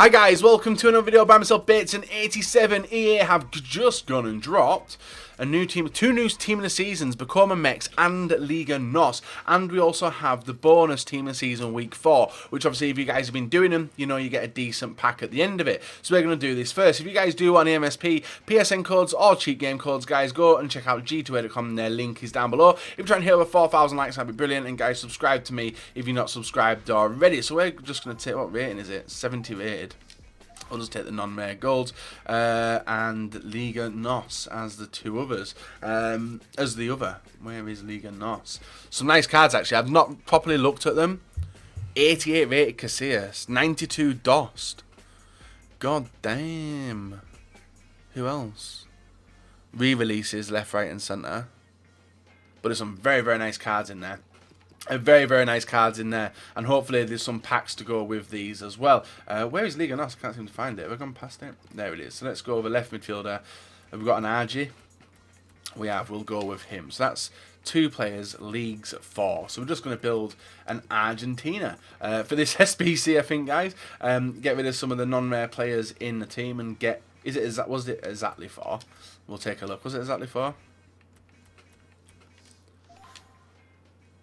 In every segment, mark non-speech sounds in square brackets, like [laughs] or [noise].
Hi guys, welcome to another video by myself, Bateson 87. EA have just gone and dropped a new team, two new team of the seasons, Bancomer Mex and Liga NOS. And we also have the bonus team of the season week four, which obviously if you guys have been doing them, you know you get a decent pack at the end of it. So we're going to do this first. If you guys do want MSP, PSN codes or cheat game codes, guys, go and check out g2a.com. Their link is down below. If you're trying to hit over 4,000 likes, that'd be brilliant. And guys, subscribe to me if you're not subscribed already. So we're just going to take, what rating is it? 70 rated. I'll just take the non-rare golds uh, and Liga Nos as the two others. Um, as the other, where is Liga Nos? Some nice cards actually. I've not properly looked at them. 88 rated Casillas, 92 Dost. God damn. Who else? Re-releases left, right, and centre. But there's some very, very nice cards in there very very nice cards in there and hopefully there's some packs to go with these as well. Uh, where is Liga Nos? I can't seem to find it. Have I gone past it? there it is. So let's go over left midfielder. We've we got an RG? we have we'll go with him. So that's two players leagues four. So we're just going to build an Argentina uh, for this [laughs] SBC I think guys. Um, get rid of some of the non-rare players in the team and get is it is that was it exactly for? We'll take a look. Was it exactly for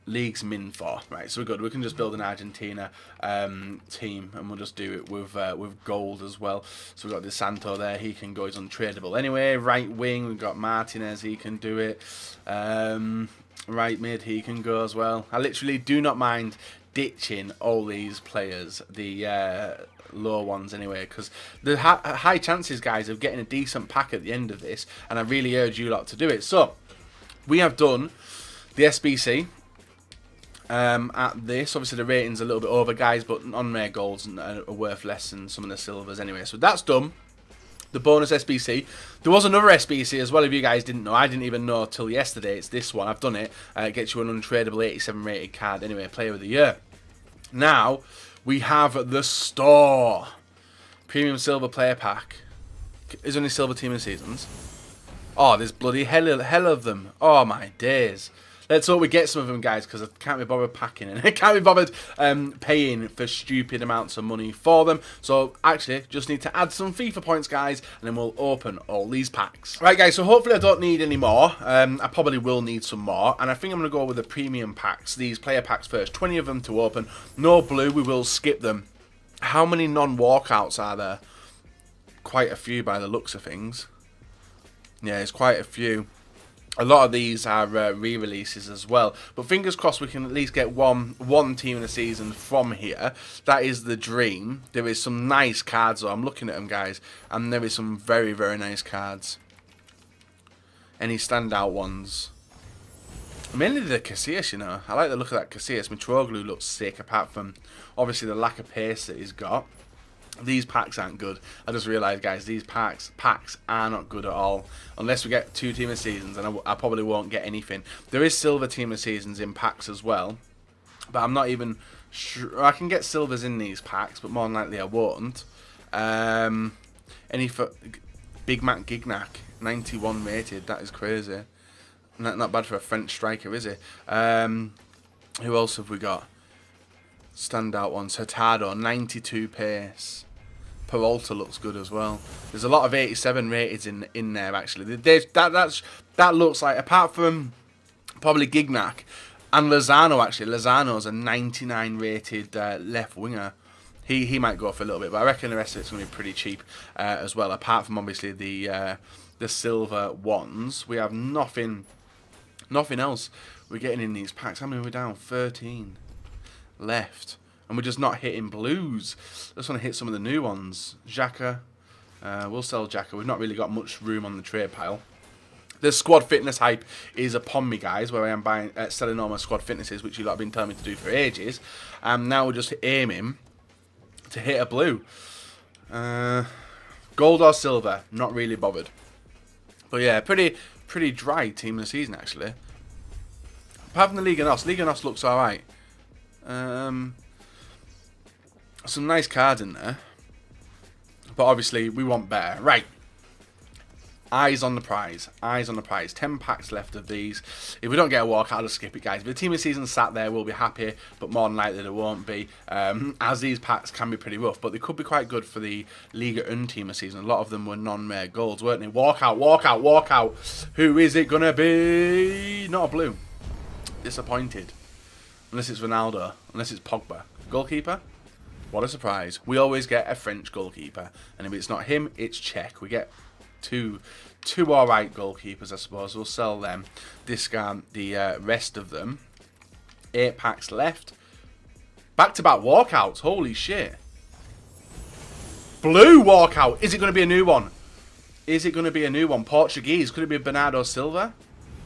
leagues min for. Right so we're good. We can just build an Argentina um, team and we'll just do it with uh, with gold as well. So we've got De Santo there. He can go he's untradeable anyway. Right wing we've got Martinez. He can do it. Um, right mid he can go as well. I literally do not mind ditching all these players the uh, low ones anyway because the high chances guys of getting a decent pack at the end of this and I really urge you lot to do it. So we have done the SBC um, at this. Obviously, the rating's a little bit over, guys, but on-rare golds are worth less than some of the silvers anyway. So that's done. The bonus SBC. There was another SBC as well, if you guys didn't know. I didn't even know till yesterday. It's this one. I've done it. Uh, it gets you an untradeable 87 rated card anyway, player of the year. Now, we have the store. Premium Silver Player Pack. Is only Silver Team in Seasons. Oh, there's bloody hell hell of them. Oh, my days. Let's hope we get some of them, guys, because I can't be bothered packing and [laughs] I can't be bothered um, paying for stupid amounts of money for them. So, actually, just need to add some FIFA points, guys, and then we'll open all these packs. Right, guys, so hopefully I don't need any more. Um, I probably will need some more, and I think I'm going to go with the premium packs, these player packs first. 20 of them to open. No blue, we will skip them. How many non-walkouts are there? Quite a few by the looks of things. Yeah, it's quite a few a lot of these are uh, re-releases as well. But fingers crossed we can at least get one one team in the season from here. That is the dream. There is some nice cards though. i'm looking at them guys and there is some very very nice cards. Any standout ones? Mainly the Casillas you know. I like the look of that Casillas Mitroglou looks sick apart from obviously the lack of pace that he's got these packs aren't good. I just realised, guys, these packs packs are not good at all. Unless we get two team of seasons, and I, I, probably won't get anything. There is silver team of seasons in packs as well, but I'm not even sure. I can get silvers in these packs, but more than likely I won't. Um, any for Big Mac Gignac, 91 rated. That is crazy. Not, not bad for a French striker, is it? Um, who else have we got? Standout ones. Hurtado, 92 pace. Peralta looks good as well. There's a lot of 87 rated in in there actually. That that's that looks like apart from probably Gignac and Lozano actually. Lozano's a 99 rated uh, left winger. He he might go for a little bit, but I reckon the rest of it's going to be pretty cheap uh, as well. Apart from obviously the uh, the silver ones, we have nothing nothing else we're getting in these packs. How many are we down? 13 left and we're just not hitting blues. Just want to hit some of the new ones. Xhaka. Uh, we'll sell Xhaka. We've not really got much room on the trade pile. The squad fitness hype is upon me, guys, where I am buying, uh, selling all my squad fitnesses, which you lot have been telling me to do for ages. And now we're just aiming to hit a blue. Uh, gold or silver, not really bothered. But yeah, pretty pretty dry team of the season, actually. Apart from the Liga NOS, Liga NOS looks alright. Um, some nice cards in there. But obviously, we want better. Right. Eyes on the prize. Eyes on the prize. 10 packs left of these. If we don't get a walk, I'll just skip it, guys. If the team of season sat there, we'll be happy, but more than likely they won't be, um, as these packs can be pretty rough, but they could be quite good for the Liga Un team of season. A lot of them were non-rare golds, weren't they? Walk out, walk out, walk out. Who is it going to be? Not a blue. Disappointed. Unless it's Ronaldo. Unless it's Pogba. Goalkeeper? What a surprise. We always get a French goalkeeper. And if it's not him, it's Czech. We get two two alright goalkeepers, I suppose. We'll sell them. Discount the uh, rest of them. Eight packs left. Back-to-back walkouts. Holy shit. Blue walkout. Is it going to be a new one? Is it going to be a new one? Portuguese. Could it be Bernardo Silva?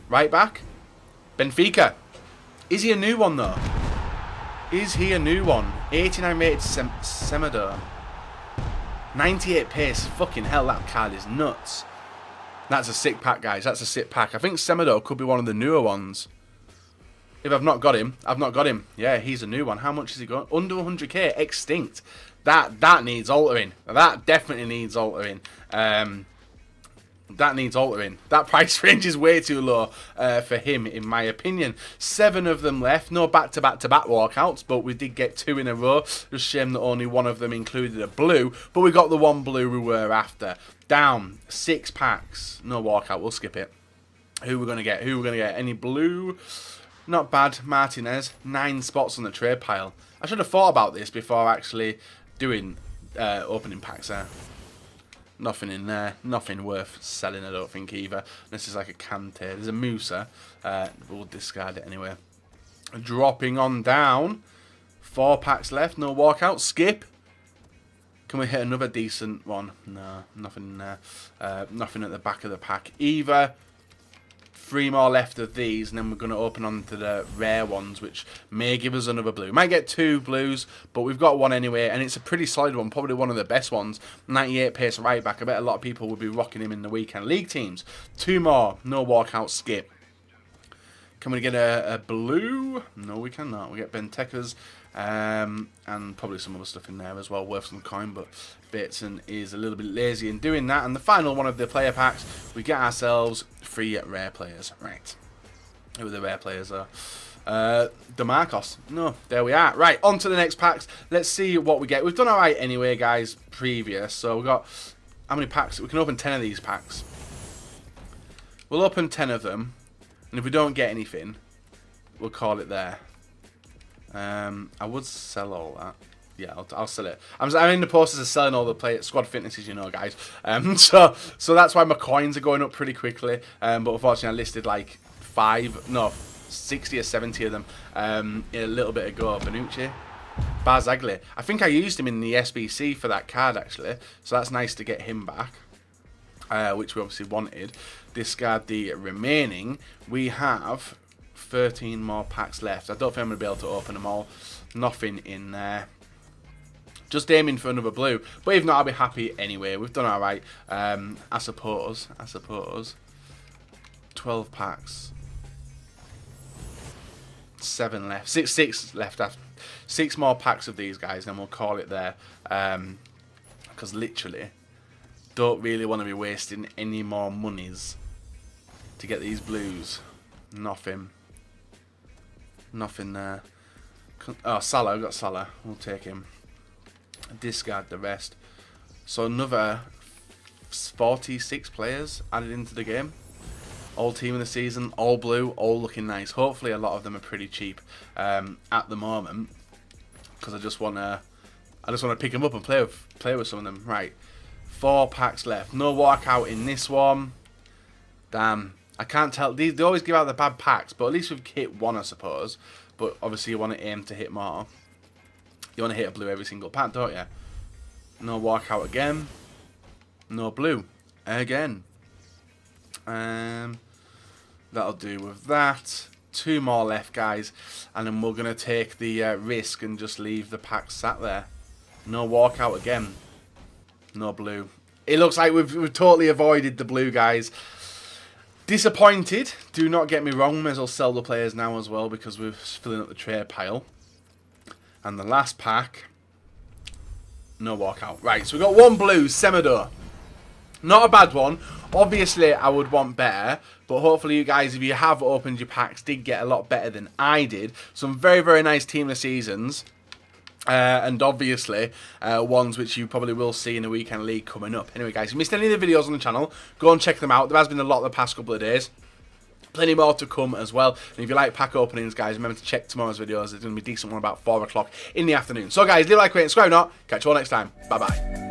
Right back. Benfica. Is he a new one, though? Is he a new one? 89 rated Sem Semedo. 98 pace. Fucking hell, that card is nuts. That's a sick pack, guys. That's a sick pack. I think Semedo could be one of the newer ones. If I've not got him, I've not got him. Yeah, he's a new one. How much is he got? Under 100k. Extinct. That that needs altering. That definitely needs altering. Um, that needs altering. That price [laughs] range is way too low uh, for him, in my opinion. Seven of them left. No back-to-back-to-back walkouts, but we did get two in a row. Just shame that only one of them included a blue, but we got the one blue we were after. Down. Six packs. No walkout. We'll skip it. Who we're going to get? Who we're going to get? Any blue? Not bad. Martinez. Nine spots on the trade pile. I should have thought about this before actually doing uh, opening packs there. Nothing in there. Nothing worth selling, I don't think, either. This is like a Kante. There's a Musa. Uh, we'll discard it anyway. Dropping on down. Four packs left. No walkout. Skip. Can we hit another decent one? No, nothing in there. Uh, nothing at the back of the pack either three more left of these, and then we're going to open on to the rare ones, which may give us another blue. Might get two blues, but we've got one anyway, and it's a pretty solid one, probably one of the best ones. 98 pace right back. I bet a lot of people would be rocking him in the weekend league teams. Two more, no walkout, skip. Can we get a, a blue? No, we cannot. We get Benteca's um, and probably some other stuff in there as well, worth some coin, but Bateson is a little bit lazy in doing that. And the final one of the player packs, we get ourselves three rare players. Right. Who the rare players are? Uh, DeMarcos. No, there we are. Right, on to the next packs. Let's see what we get. We've done alright anyway, guys, previous. So we've got, how many packs? We can open 10 of these packs. We'll open 10 of them. And if we don't get anything, we'll call it there. Um, I would sell all that. Yeah, I'll, I'll sell it. I'm, I'm, in the process of selling all the play squad fitnesses, you know, guys. Um, [laughs] so so that's why my coins are going up pretty quickly. Um, but unfortunately, I listed like five, no, 60 or 70 of them um, a little bit ago. Bonucci, Barzagli. I think I used him in the SBC for that card actually. So that's nice to get him back, uh, which we obviously wanted. Discard the remaining. We have 13 more packs left. I don't think I'm going to be able to open them all. Nothing in there. Just aiming for another blue. But if not, I'll be happy anyway. We've done alright. Um, I suppose. I suppose. 12 packs. Seven left. Six, six left after. Six more packs of these guys, and we'll call it there. Because um, literally, don't really want to be wasting any more monies to get these blues. Nothing. Nothing there. Oh, Salah. I've got Salah. We'll take him. Discard the rest. So another 46 players added into the game. All team of the season, all blue, all looking nice. Hopefully a lot of them are pretty cheap um, at the moment. Because I just want to I just want to pick them up and play with, play with some of them. Right. Four packs left. No walkout in this one. Damn. I can't tell. These, they always give out the bad packs, but at least we've hit one, I suppose. But obviously you want to aim to hit more. You want to hit a blue every single pack, don't you? No walkout again. No blue. Again. Um, that'll do with that. Two more left, guys. And then we're going to take the uh, risk and just leave the pack sat there. No walkout again. No blue. It looks like we've, we've totally avoided the blue, guys. Disappointed, do not get me wrong, may as well sell the players now as well because we're filling up the trade pile. And the last pack, no walkout. Right, so we've got one blue, Semedo. Not a bad one. Obviously, I would want better, but hopefully you guys, if you have opened your packs, did get a lot better than I did. Some very, very nice Team of Seasons. Uh, and obviously, uh, ones which you probably will see in the Weekend League coming up. Anyway, guys, if you missed any of the videos on the channel, go and check them out. There has been a lot the past couple of days. Plenty more to come as well. And if you like pack openings, guys, remember to check tomorrow's videos. There's going to be a decent one about 4 o'clock in the afternoon. So, guys, leave a like, rate, subscribe not. Catch you all next time. Bye-bye.